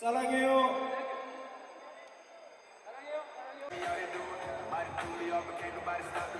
Salang yuk. Salang yuk.